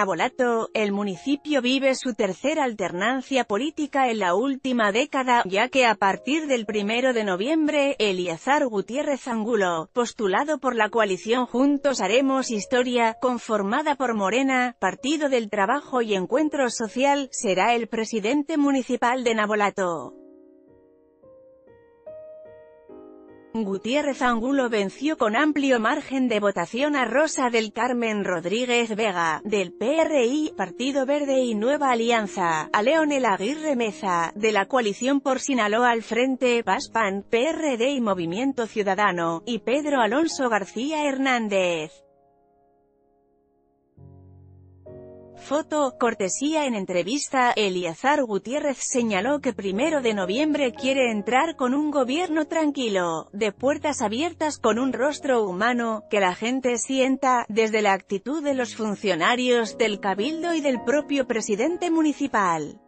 Nabolato, el municipio vive su tercera alternancia política en la última década, ya que a partir del primero de noviembre, Eliazar Gutiérrez Angulo, postulado por la coalición Juntos Haremos Historia, conformada por Morena, Partido del Trabajo y Encuentro Social, será el presidente municipal de Nabolato. Gutiérrez Angulo venció con amplio margen de votación a Rosa del Carmen Rodríguez Vega, del PRI, Partido Verde y Nueva Alianza, a Leonel Aguirre Meza, de la coalición por Sinaloa al Frente, PASPAN, PRD y Movimiento Ciudadano, y Pedro Alonso García Hernández. Foto, cortesía en entrevista, Eliazar Gutiérrez señaló que primero de noviembre quiere entrar con un gobierno tranquilo, de puertas abiertas con un rostro humano, que la gente sienta, desde la actitud de los funcionarios, del cabildo y del propio presidente municipal.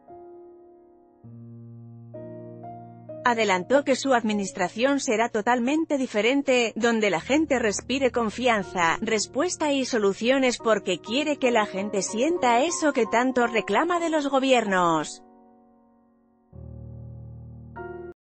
Adelantó que su administración será totalmente diferente, donde la gente respire confianza, respuesta y soluciones porque quiere que la gente sienta eso que tanto reclama de los gobiernos.